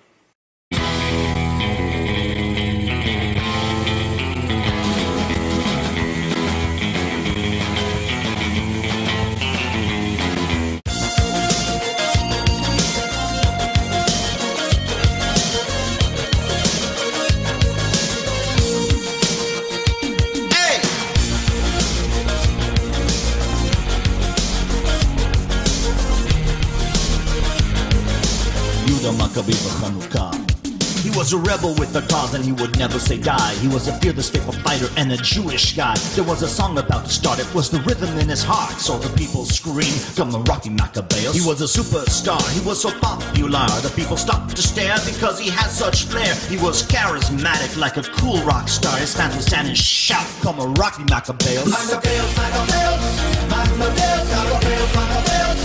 Was a rebel with a cause and he would never say die. He was a fearless faithful fighter and a Jewish guy. There was a song about to start, it was the rhythm in his heart. So the people screamed, come on, Rocky Maccabeus. He was a superstar, he was so popular. The people stopped to stare because he had such flair. He was charismatic like a cool rock star. His fans would stand and shout, come on, Rocky Maccabeus. Maccabeus, Maccabeus, Maccabeus, Maccabeus, Maccabeus,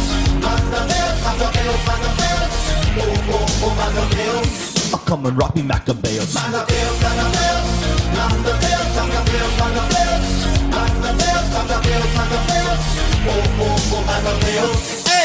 Maccabeus, Maccabeus, Maccabeus, oh, oh, oh. I come and rock me Maccabales. Maccabales, Maccabales, Maccabales, Maccabales, Maccabales, Maccabales, Maccabales,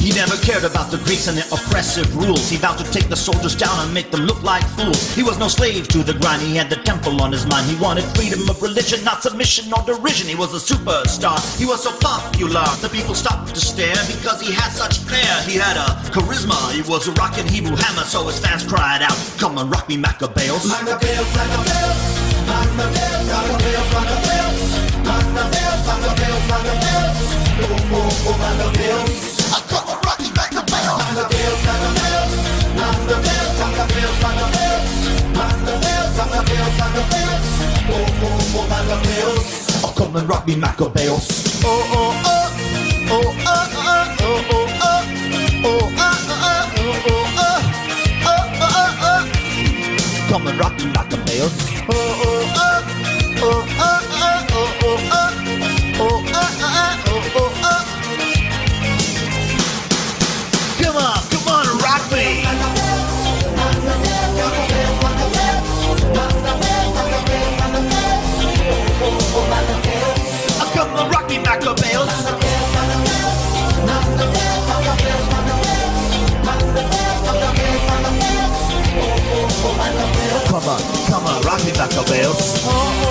he never cared about the Greeks and their oppressive rules. He vowed to take the soldiers down and make them look like fools. He was no slave to the grind, he had the temple on his mind. He wanted freedom of religion, not submission or derision. He was a superstar, he was so popular. The people stopped to stare because he had such flair. He had a charisma, he was a rockin' Hebrew hammer, so his fans cried out, Come on, rock me, Maccabeus. Maccabeus, Maccabeus, Maccabeus, Maccabeus, Maccabeus, Maccabeus, Maccabeus, Maccabeus, oh, oh, oh, Maccabeus. Come and rock me, Maccabeus. Oh, oh, oh, oh, oh, oh, oh, oh, oh, oh. Oh, oh, oh, oh, Come on, come on, rock me macabeos. Oh, oh.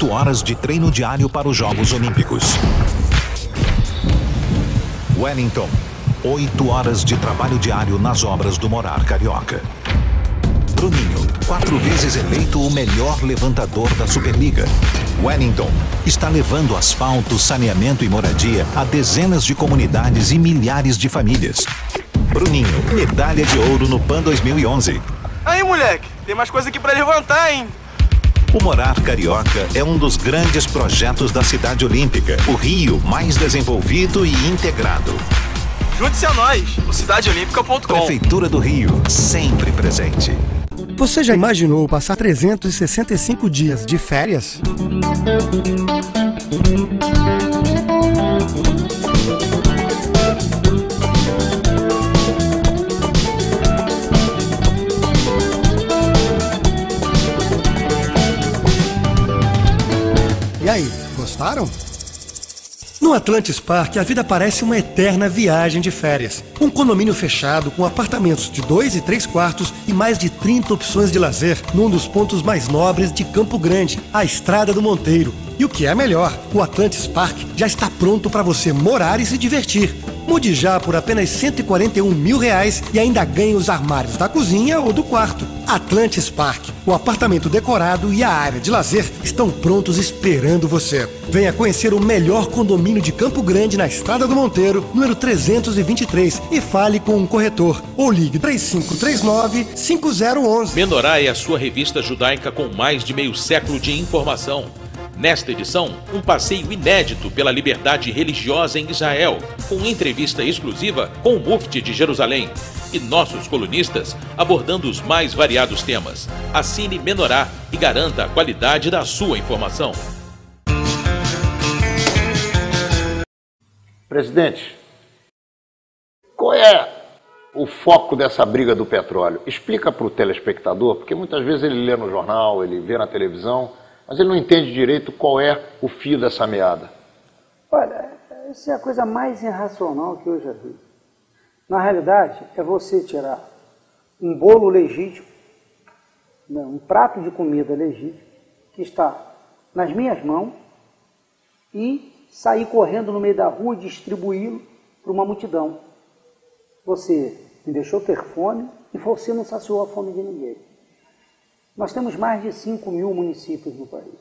8 horas de treino diário para os Jogos Olímpicos. Wellington, 8 horas de trabalho diário nas obras do Morar Carioca. Bruninho, quatro vezes eleito o melhor levantador da Superliga. Wellington está levando asfalto, saneamento e moradia a dezenas de comunidades e milhares de famílias. Bruninho, medalha de ouro no PAN 2011. Aí, moleque, tem mais coisa aqui pra levantar, hein? O Morar Carioca é um dos grandes projetos da cidade olímpica, o Rio mais desenvolvido e integrado. Junte-se a nós, o cidadeolímpica.com. Prefeitura do Rio, sempre presente. Você já imaginou passar 365 dias de férias? Aí, gostaram? No Atlantis Park, a vida parece uma eterna viagem de férias. Um condomínio fechado com apartamentos de dois e três quartos e mais de 30 opções de lazer num dos pontos mais nobres de Campo Grande, a Estrada do Monteiro. E o que é melhor, o Atlantis Park já está pronto para você morar e se divertir. Mude já por apenas 141 mil reais e ainda ganhe os armários da cozinha ou do quarto. Atlantis Park. O apartamento decorado e a área de lazer estão prontos esperando você. Venha conhecer o melhor condomínio de Campo Grande na Estrada do Monteiro, número 323, e fale com um corretor ou ligue 3539 5011. Menorá é a sua revista judaica com mais de meio século de informação. Nesta edição, um passeio inédito pela liberdade religiosa em Israel, com entrevista exclusiva com o Mufti de Jerusalém e nossos colunistas abordando os mais variados temas. Assine Menorá e garanta a qualidade da sua informação. Presidente, qual é o foco dessa briga do petróleo? Explica para o telespectador, porque muitas vezes ele lê no jornal, ele vê na televisão, mas ele não entende direito qual é o fio dessa meada. Olha, isso é a coisa mais irracional que eu já vi. Na realidade, é você tirar um bolo legítimo, né, um prato de comida legítimo, que está nas minhas mãos, e sair correndo no meio da rua e distribuí-lo para uma multidão. Você me deixou ter fome e você não saciou a fome de ninguém. Nós temos mais de 5 mil municípios no país.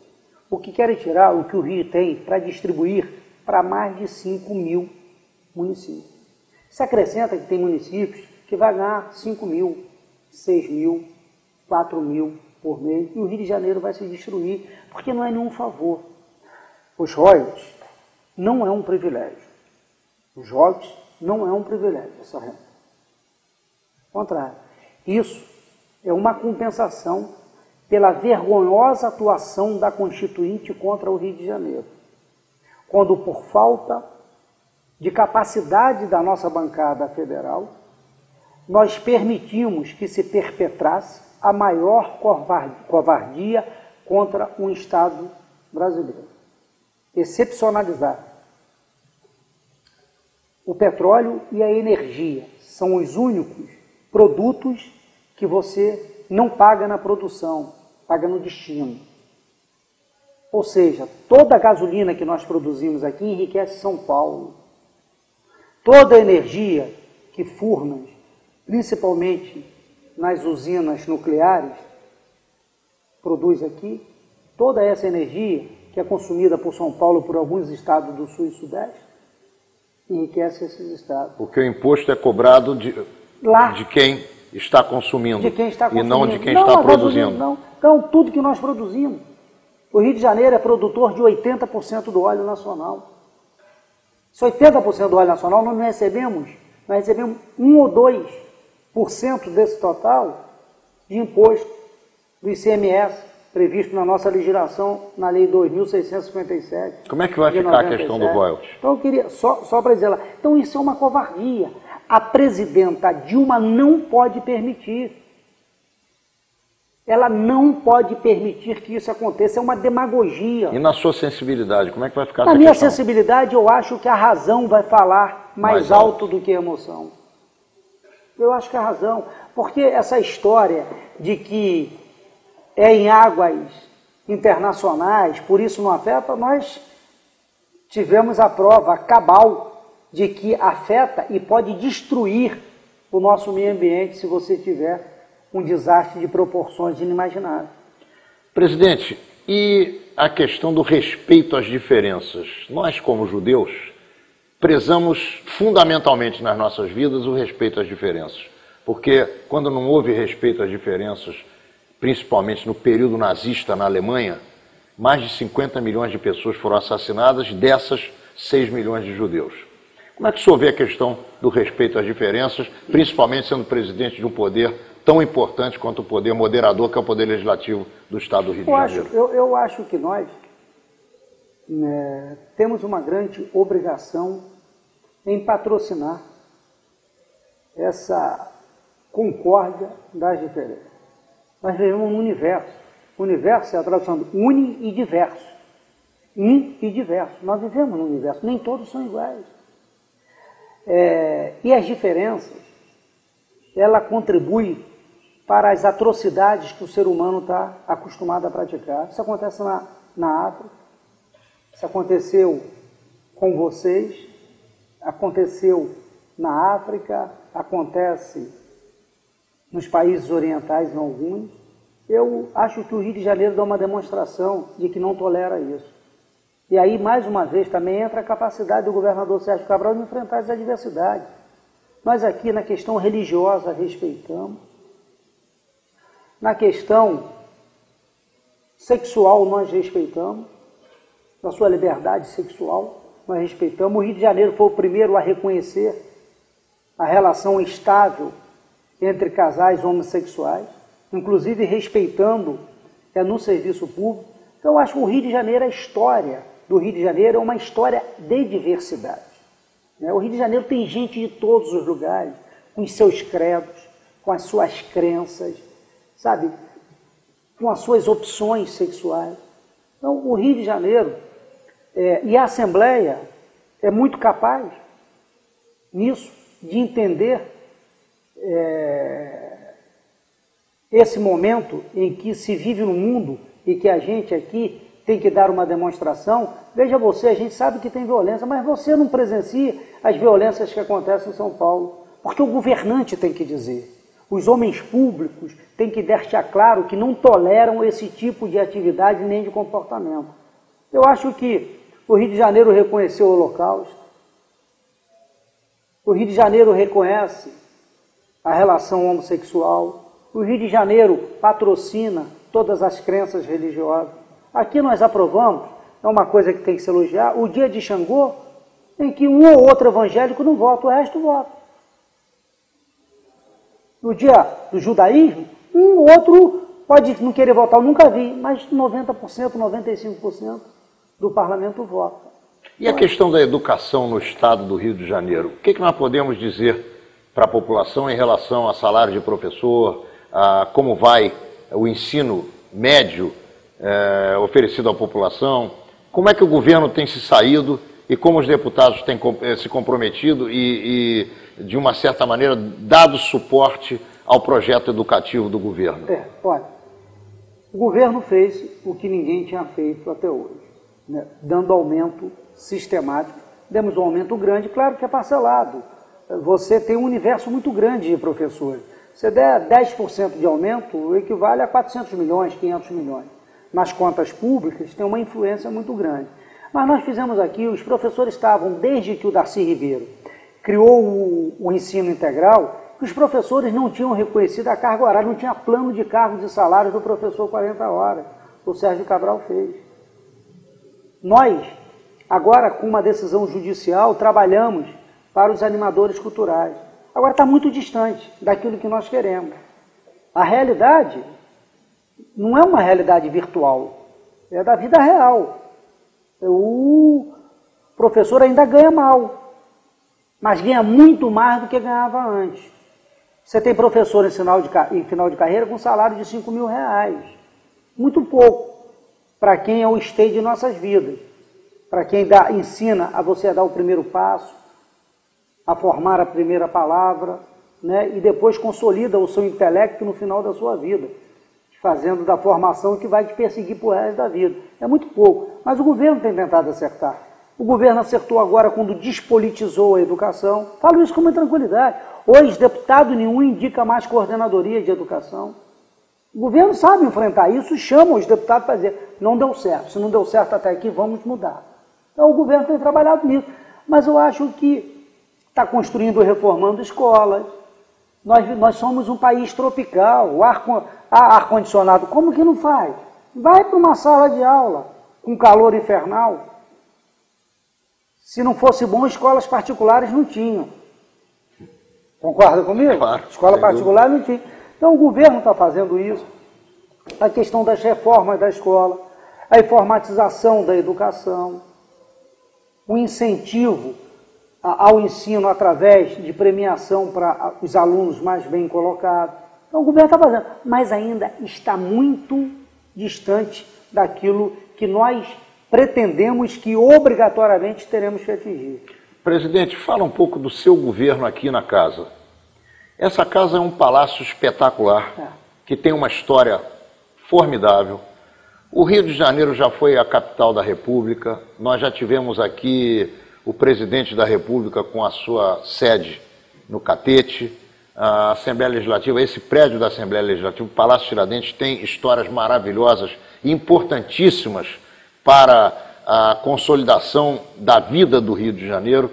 O que querem tirar o que o Rio tem para distribuir para mais de 5 mil municípios. Se acrescenta que tem municípios que vai ganhar 5 mil, 6 mil, 4 mil por mês, e o Rio de Janeiro vai se destruir, porque não é nenhum favor. Os royalties não é um privilégio. Os royalties não é um privilégio, essa renda. Ao contrário, isso é uma compensação pela vergonhosa atuação da Constituinte contra o Rio de Janeiro, quando, por falta de capacidade da nossa bancada federal, nós permitimos que se perpetrasse a maior covardia contra um Estado brasileiro. Excepcionalizar. O petróleo e a energia são os únicos produtos que você não paga na produção, paga no destino. Ou seja, toda a gasolina que nós produzimos aqui enriquece São Paulo, Toda a energia que Furnas, principalmente nas usinas nucleares, produz aqui, toda essa energia que é consumida por São Paulo, por alguns estados do Sul e Sudeste, enriquece esses estados. Porque o imposto é cobrado de, Lá, de quem está consumindo, de quem está consumindo. e não de quem não, está produzindo. Não, então tudo que nós produzimos. O Rio de Janeiro é produtor de 80% do óleo nacional. Se 80% do óleo nacional nós não recebemos, nós recebemos 1 ou 2% desse total de imposto do ICMS previsto na nossa legislação na Lei 2.657. Como é que vai ficar 97. a questão do royalties? Então eu queria, só, só para dizer lá, então isso é uma covardia. A presidenta Dilma não pode permitir ela não pode permitir que isso aconteça, é uma demagogia. E na sua sensibilidade, como é que vai ficar na essa Na minha questão? sensibilidade, eu acho que a razão vai falar mais, mais alto. alto do que a emoção. Eu acho que a razão, porque essa história de que é em águas internacionais, por isso não afeta, nós tivemos a prova cabal de que afeta e pode destruir o nosso meio ambiente se você tiver um desastre de proporções inimagináveis. Presidente, e a questão do respeito às diferenças? Nós, como judeus, prezamos fundamentalmente nas nossas vidas o respeito às diferenças. Porque quando não houve respeito às diferenças, principalmente no período nazista na Alemanha, mais de 50 milhões de pessoas foram assassinadas, dessas 6 milhões de judeus. Como é que o senhor vê a questão do respeito às diferenças, principalmente sendo presidente de um poder tão importante quanto o poder moderador, que é o poder legislativo do Estado do Rio de Janeiro? Acho, eu, eu acho que nós né, temos uma grande obrigação em patrocinar essa concórdia das diferenças. Nós vivemos um universo. O universo é a tradução de uni e diverso. In e diverso. Nós vivemos no universo. Nem todos são iguais. É, e as diferenças, ela contribui para as atrocidades que o ser humano está acostumado a praticar. Isso acontece na, na África, isso aconteceu com vocês, aconteceu na África, acontece nos países orientais, em alguns. Eu acho que o Rio de Janeiro dá uma demonstração de que não tolera isso. E aí, mais uma vez, também entra a capacidade do governador Sérgio Cabral de enfrentar as adversidades. Nós aqui, na questão religiosa, respeitamos. Na questão sexual, nós respeitamos. Na sua liberdade sexual, nós respeitamos. O Rio de Janeiro foi o primeiro a reconhecer a relação estável entre casais homossexuais, inclusive respeitando é, no serviço público. Então, eu acho que o Rio de Janeiro, a história do Rio de Janeiro é uma história de diversidade. Né? O Rio de Janeiro tem gente de todos os lugares, com seus credos, com as suas crenças, sabe, com as suas opções sexuais. Então, o Rio de Janeiro é, e a Assembleia é muito capaz nisso de entender é, esse momento em que se vive no mundo e que a gente aqui tem que dar uma demonstração. Veja você, a gente sabe que tem violência, mas você não presencia as violências que acontecem em São Paulo, porque o governante tem que dizer. Os homens públicos têm que deixar claro que não toleram esse tipo de atividade nem de comportamento. Eu acho que o Rio de Janeiro reconheceu o Holocausto, o Rio de Janeiro reconhece a relação homossexual, o Rio de Janeiro patrocina todas as crenças religiosas. Aqui nós aprovamos, é uma coisa que tem que se elogiar, o dia de Xangô, em que um ou outro evangélico não vota, o resto vota. No dia do judaísmo, um ou outro pode não querer votar, eu nunca vi, mas 90%, 95% do parlamento vota. E a questão da educação no estado do Rio de Janeiro? O que, que nós podemos dizer para a população em relação a salário de professor, a como vai o ensino médio é, oferecido à população? Como é que o governo tem se saído e como os deputados têm eh, se comprometido e, e de uma certa maneira, dado suporte ao projeto educativo do governo? É, olha, o governo fez o que ninguém tinha feito até hoje, né? dando aumento sistemático. Demos um aumento grande, claro que é parcelado. Você tem um universo muito grande de professores. Se der 10% de aumento, equivale a 400 milhões, 500 milhões. Nas contas públicas, tem uma influência muito grande. Mas nós fizemos aqui, os professores estavam, desde que o Darcy Ribeiro criou o, o ensino integral, que os professores não tinham reconhecido a carga horária, não tinha plano de cargo de salário do professor 40 horas. O Sérgio Cabral fez. Nós Agora, com uma decisão judicial, trabalhamos para os animadores culturais. Agora está muito distante daquilo que nós queremos. A realidade não é uma realidade virtual, é da vida real. O professor ainda ganha mal, mas ganha muito mais do que ganhava antes. Você tem professor em final de, em final de carreira com salário de 5 mil reais. Muito pouco para quem é o esteio de nossas vidas para quem dá, ensina a você a dar o primeiro passo, a formar a primeira palavra, né? e depois consolida o seu intelecto no final da sua vida, fazendo da formação que vai te perseguir por resto da vida. É muito pouco, mas o governo tem tentado acertar. O governo acertou agora quando despolitizou a educação. Falo isso com muita tranquilidade. Hoje, deputado nenhum indica mais coordenadoria de educação. O governo sabe enfrentar isso, chama os deputados para dizer, não deu certo, se não deu certo até aqui, vamos mudar. Então o governo tem trabalhado nisso. Mas eu acho que está construindo e reformando escolas. Nós, nós somos um país tropical, o ar, ar-condicionado, como que não faz? Vai para uma sala de aula com calor infernal. Se não fosse bom, escolas particulares não tinham. Concorda comigo? Claro, Escola particular não tinha. Então o governo está fazendo isso. A questão das reformas da escola, a informatização da educação, um incentivo ao ensino através de premiação para os alunos mais bem colocados. Então o governo está fazendo, mas ainda está muito distante daquilo que nós pretendemos que obrigatoriamente teremos que atingir. Presidente, fala um pouco do seu governo aqui na casa. Essa casa é um palácio espetacular, é. que tem uma história formidável, o Rio de Janeiro já foi a capital da República. Nós já tivemos aqui o presidente da República com a sua sede no Catete. a Assembleia Legislativa, esse prédio da Assembleia Legislativa, o Palácio Tiradentes, tem histórias maravilhosas e importantíssimas para a consolidação da vida do Rio de Janeiro.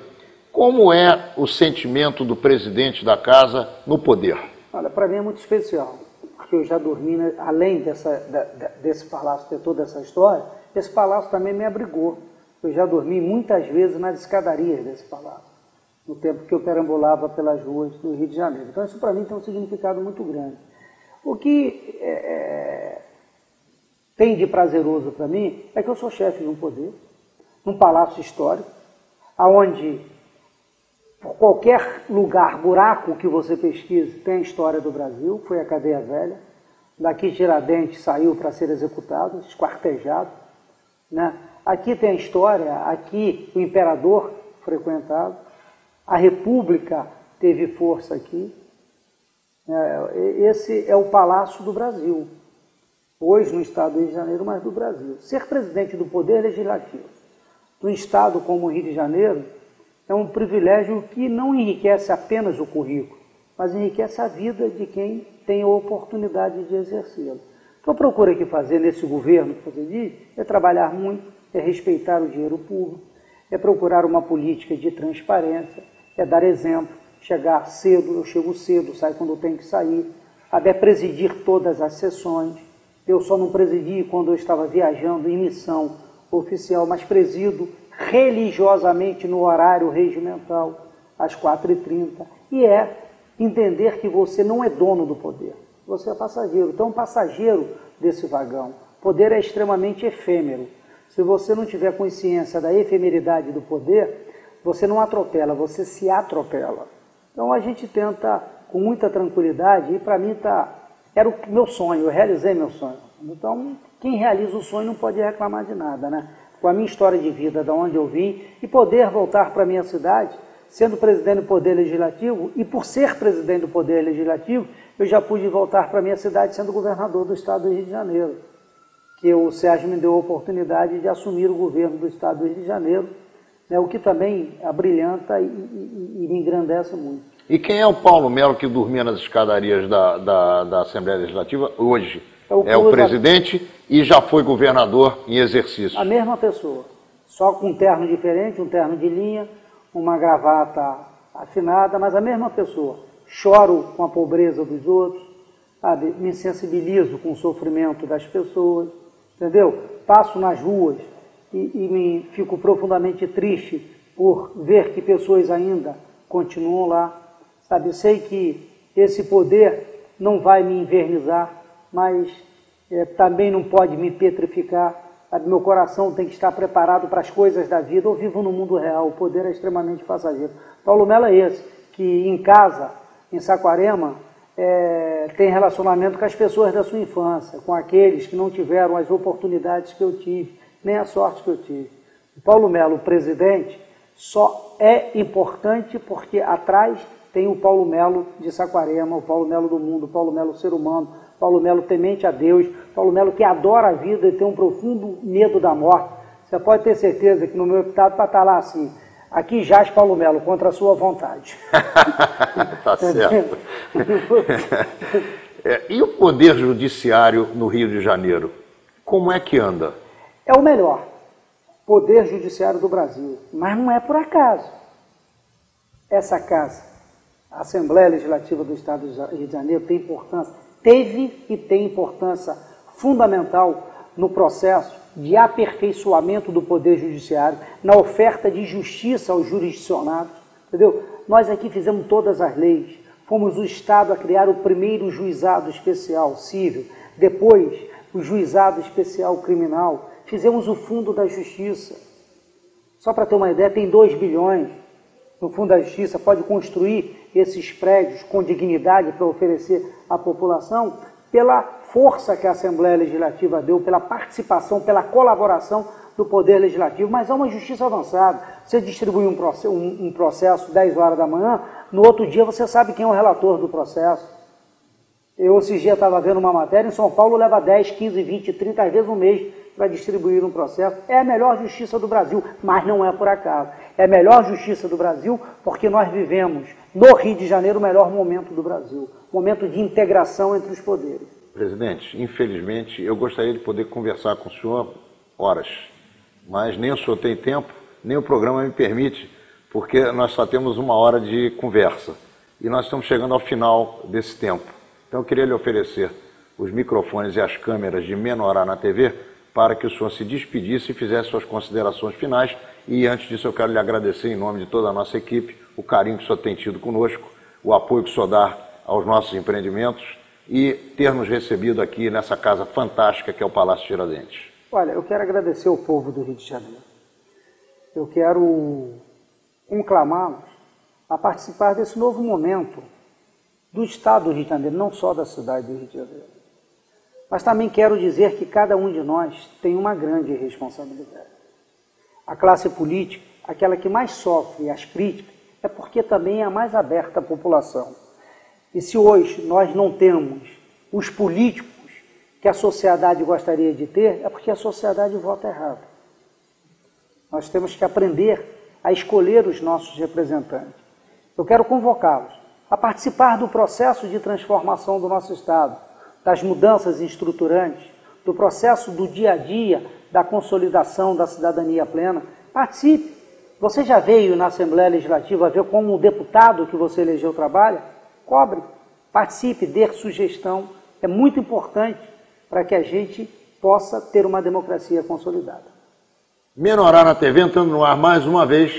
Como é o sentimento do presidente da casa no poder? Olha, para mim é muito especial, porque eu já dormi, né, além dessa, da, desse palácio ter toda essa história, esse palácio também me abrigou. Eu já dormi muitas vezes nas escadarias desse palácio no tempo que eu perambulava pelas ruas do Rio de Janeiro. Então isso para mim tem um significado muito grande. O que é, é, tem de prazeroso para mim é que eu sou chefe de um poder, num palácio histórico, aonde por qualquer lugar, buraco que você pesquise, tem a história do Brasil, foi a cadeia velha. Daqui Tiradentes saiu para ser executado, esquartejado. Né? Aqui tem a história, aqui o imperador frequentado. A República teve força aqui. É, esse é o Palácio do Brasil, hoje no Estado do Rio de Janeiro, mas do Brasil. Ser presidente do Poder Legislativo de um Estado como o Rio de Janeiro é um privilégio que não enriquece apenas o currículo, mas enriquece a vida de quem tem a oportunidade de exercê-lo. O que eu procuro aqui fazer nesse governo que é trabalhar muito, é respeitar o dinheiro público, é procurar uma política de transparência, é dar exemplo, chegar cedo, eu chego cedo, saio quando tenho que sair, até presidir todas as sessões. Eu só não presidi quando eu estava viajando em missão oficial, mas presido religiosamente no horário regimental, às 4h30. E é entender que você não é dono do poder, você é passageiro. Então, passageiro desse vagão. Poder é extremamente efêmero. Se você não tiver consciência da efemeridade do poder, você não atropela, você se atropela. Então a gente tenta com muita tranquilidade e para mim tá era o meu sonho, eu realizei meu sonho. Então quem realiza o sonho não pode reclamar de nada, né? Com a minha história de vida, da onde eu vim e poder voltar para minha cidade, sendo presidente do Poder Legislativo e por ser presidente do Poder Legislativo, eu já pude voltar para minha cidade sendo governador do Estado do Rio de Janeiro, que o Sérgio me deu a oportunidade de assumir o governo do Estado do Rio de Janeiro né, o que também abrilhanta e, e, e, me engrandece muito. E quem é o Paulo Melo que dormia nas escadarias da, da, da Assembleia Legislativa hoje? É o, é o presidente e já foi governador em exercício. A mesma pessoa, só com um terno diferente, um terno de linha, uma gravata afinada, mas a mesma pessoa. Choro com a pobreza dos outros, sabe? me sensibilizo com o sofrimento das pessoas, entendeu? Passo nas ruas, e, e me fico profundamente triste por ver que pessoas ainda continuam lá. Sabe, sei que esse poder não vai me invernizar, mas é, também não pode me petrificar. Sabe, meu coração tem que estar preparado para as coisas da vida. Eu vivo no mundo real, o poder é extremamente passageiro. Paulo Melo é esse, que em casa, em Saquarema, é, tem relacionamento com as pessoas da sua infância, com aqueles que não tiveram as oportunidades que eu tive nem a sorte que eu tive. Paulo Melo, presidente, só é importante porque atrás tem o Paulo Melo de Saquarema, o Paulo Melo do mundo, o Paulo Melo ser humano, Paulo Melo temente a Deus, Paulo Melo que adora a vida e tem um profundo medo da morte. Você pode ter certeza que no meu epitado para estar lá assim, aqui jaz Paulo Melo contra a sua vontade. tá certo. é, e o poder judiciário no Rio de Janeiro? Como é que anda? é o melhor poder judiciário do Brasil, mas não é por acaso. Essa casa, a Assembleia Legislativa do Estado do Rio de Janeiro, tem importância, teve e tem importância fundamental no processo de aperfeiçoamento do poder judiciário, na oferta de justiça aos jurisdicionados, entendeu? Nós aqui fizemos todas as leis, fomos o Estado a criar o primeiro juizado especial civil, depois o juizado especial criminal, Fizemos o Fundo da Justiça. Só para ter uma ideia, tem 2 bilhões no Fundo da Justiça, pode construir esses prédios com dignidade para oferecer à população, pela força que a Assembleia Legislativa deu, pela participação, pela colaboração do Poder Legislativo, mas é uma justiça avançada. Você distribui um processo, um, um processo 10 horas da manhã, no outro dia você sabe quem é o relator do processo. Eu, esses dias, estava vendo uma matéria, em São Paulo leva 10, 15, 20, 30 vezes um mês para distribuir um processo. É a melhor justiça do Brasil, mas não é por acaso. É a melhor justiça do Brasil porque nós vivemos no Rio de Janeiro o melhor momento do Brasil momento de integração entre os poderes. Presidente, infelizmente, eu gostaria de poder conversar com o senhor horas, mas nem o senhor tem tempo, nem o programa me permite, porque nós só temos uma hora de conversa e nós estamos chegando ao final desse tempo. Então eu queria lhe oferecer os microfones e as câmeras de Menorá na TV para que o senhor se despedisse e fizesse suas considerações finais. E antes disso, eu quero lhe agradecer em nome de toda a nossa equipe o carinho que o senhor tem tido conosco, o apoio que o senhor dá aos nossos empreendimentos e ter nos recebido aqui nessa casa fantástica que é o Palácio Tiradentes. Olha, eu quero agradecer ao povo do Rio de Janeiro. Eu quero conclamá-los a participar desse novo momento do Estado do Rio de Janeiro, não só da cidade do Rio de Janeiro. Mas também quero dizer que cada um de nós tem uma grande responsabilidade. A classe política, aquela que mais sofre as críticas, é porque também é a mais aberta à população. E se hoje nós não temos os políticos que a sociedade gostaria de ter, é porque a sociedade vota errado. Nós temos que aprender a escolher os nossos representantes. Eu quero convocá-los a participar do processo de transformação do nosso Estado, das mudanças estruturantes, do processo do dia a dia da consolidação da cidadania plena. Participe. Você já veio na Assembleia Legislativa ver como o deputado que você elegeu trabalha? Cobre, participe, dê sugestão. É muito importante para que a gente possa ter uma democracia consolidada. Menorá na TV entrando no ar mais uma vez,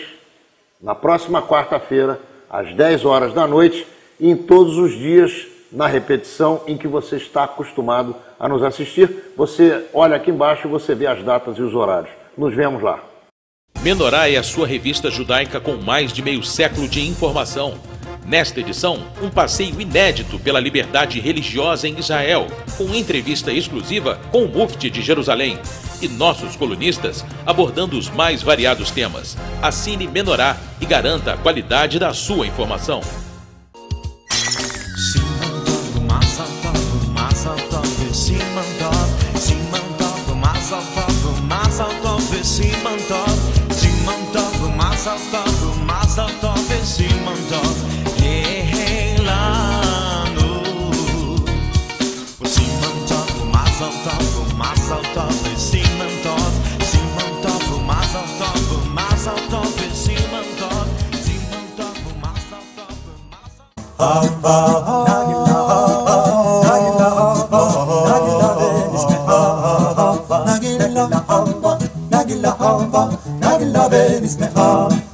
na próxima quarta-feira, às 10 horas da noite, e em todos os dias na repetição em que você está acostumado a nos assistir. Você olha aqui embaixo e você vê as datas e os horários. Nos vemos lá. Menorá é a sua revista judaica com mais de meio século de informação. Nesta edição, um passeio inédito pela liberdade religiosa em Israel, com entrevista exclusiva com o Mufti de Jerusalém e nossos colunistas abordando os mais variados temas. Assine Menorá e garanta a qualidade da sua informação. Habanera,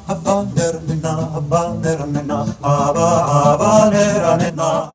habanera, habanera, habanera, habanera,